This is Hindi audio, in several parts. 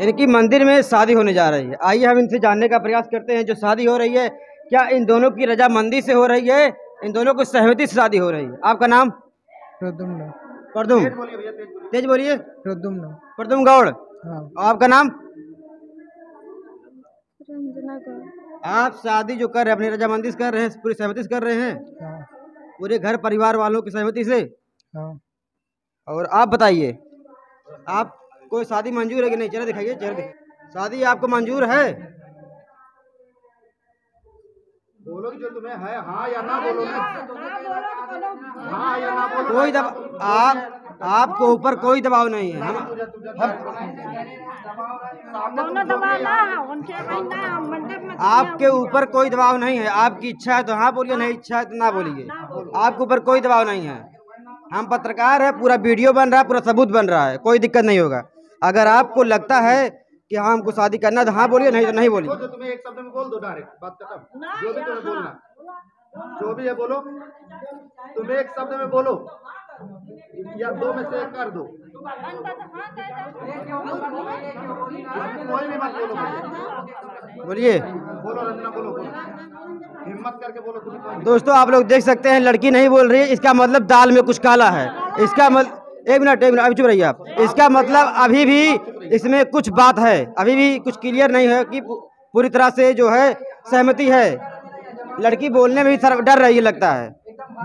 इनकी मंदिर में शादी होने जा रही है। आइए हम इनसे जानने का प्रयास करते हैं जो शादी हो रही है क्या इन दोनों की रजामंदी से हो रही है? इन दोनों को सहमति से शादी हो रही है। आपका नाम? प्रद्युम्न। प्रदुम तेज बोलिए प्रद्युम्न। प्रदुम गौड़। हाँ। आपका नाम? आप शादी जो कर रहे हैं अपनी रजामंदी से कर रहे हैं पूरी सहमति से कर रहे हैं? हाँ। पूरे घर परिवार वालों की सहमति से? हाँ। और आप बताइए आप कोई शादी मंजूर है कि नहीं? चलो दिखाइए चलो दिखाइए शादी आपको मंजूर है? बोलो जो तुम्हें है हाँ या ना बोलो। हाँ या ना बोलो। कोई दबाव आप आपको ऊपर कोई दबाव नहीं है हम दोनों दबा ना उनके भाई ना मंडप में आपके ऊपर कोई दबाव नहीं है। आपकी इच्छा है तो हाँ बोलिए नहीं इच्छा है तो ना बोलिए। आपके ऊपर कोई दबाव नहीं है। हम पत्रकार है पूरा वीडियो बन रहा है पूरा सबूत बन रहा है। कोई दिक्कत नहीं होगा। अगर आपको लगता है कि हाँ हमको शादी करना है तो हाँ बोलिए नहीं तो नहीं बोलिए। जो तुम्हें एक शब्द में बोल दो डायरेक्ट बात खत्म। जो भी तुम्हें बोलना। जो भी है बोलो। तुम्हें एक शब्द में बोलो। या दो में से एक कर दो। कोई भी मत बोलो बोलिए। बोलो रंजना बोलो। बोलो हिम्मत करके बोलो दोस्तों आप लोग देख सकते हैं लड़की नहीं बोल रही है। इसका मतलब दाल में कुछ काला है। इसका मतलब एक मिनट एक मिनट, अभी चुप रहिए आप। इसका मतलब अभी भी इसमें कुछ बात है, अभी भी कुछ क्लियर नहीं है कि पूरी तरह से जो है सहमति है। लड़की बोलने में भी डर रही है लगता है।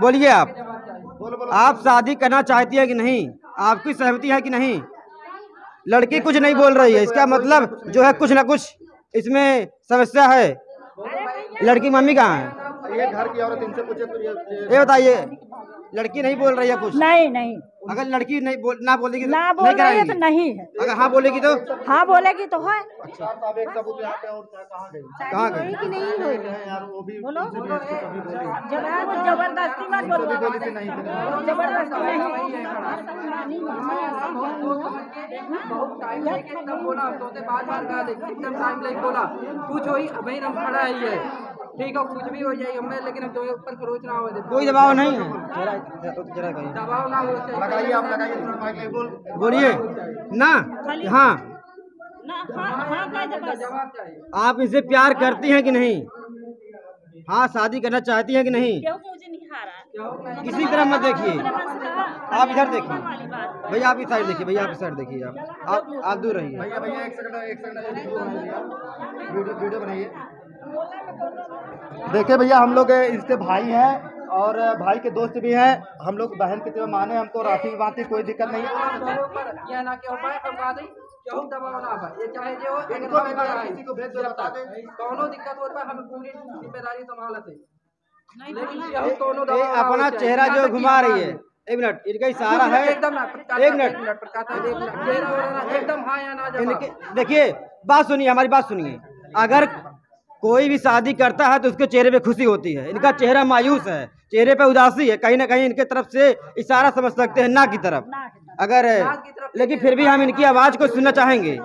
बोलिए आप। आप शादी करना चाहती है कि नहीं? आपकी सहमति है कि नहीं? लड़की कुछ नहीं बोल रही है। इसका मतलब जो है कुछ ना कुछ इसमें समस्या है। लड़की मम्मी कहाँ है? ये घर की औरत इनसे पूछे तो ये बताइए लड़की नहीं बोल रही है कुछ? नहीं नहीं। अगर लड़की नहीं बोल ना बोलेगी तो ना नहीं बोल रही है तो नहीं है। अगर हाँ बोलेगी तो? हाँ बोलेगी तो है। अच्छा। साहब एक सबूत यहाँ पे और कहाँ गई कि नहीं है बोलो। ज़बरदस्ती मत बोलो। नहीं ज़बरदस्ती नहीं। बहुत टाइम बोला बार बार गा दे टाइम लेके बोला? कुछ होई वही हम खड़ा है ये। ठीक है कुछ भी हो जाए हमें लेकिन तुम्हें ऊपर खरोच ना हो दे कोई दबाव नहीं है। जरा- जरा कहिए। दबाव ना हो लगाइए आप लगाइए। थोड़ा माइक ले बोल बोलिए। ना हाँ ना हाँ। हाँ। चाहिए। आप इनसे प्यार करती हैं कि नहीं? हाँ शादी करना चाहती हैं कि नहीं? क्यों मुझे नहीं हारा? किसी तरह मत देखिए। आप इधर देखिए। भैया आप इस साइड देखिए भैया आप इस साइड देखिए आप। आप आप दूर रहिए। भैया भैया एक सेकंड एक सेकंड वीडियो वीडियो बनाइए। देखिए भैया हम लोग इसके भाई हैं और भाई के दोस्त भी हैं। हम लोग बहन की तरह माने हमको राखी बांधती कोई दिक्कत नहीं। है कौनो दिक्कत होता हम पूरी ज़िम्मेदारी संभालते अपना चेहरा जो घुमा रही है। एक मिनट इनका इशारा है। एक मिनट। एकदम हाँ देखिए बात सुनिए हमारी बात सुनिए। अगर कोई भी शादी करता है तो उसके चेहरे पे खुशी होती है। इनका चेहरा मायूस है चेहरे पे उदासी है। कहीं ना कहीं इनके तरफ़ से इशारा समझ सकते हैं ना की तरफ़। अगर लेकिन फिर भी हम इनकी आवाज़ को सुनना चाहेंगे।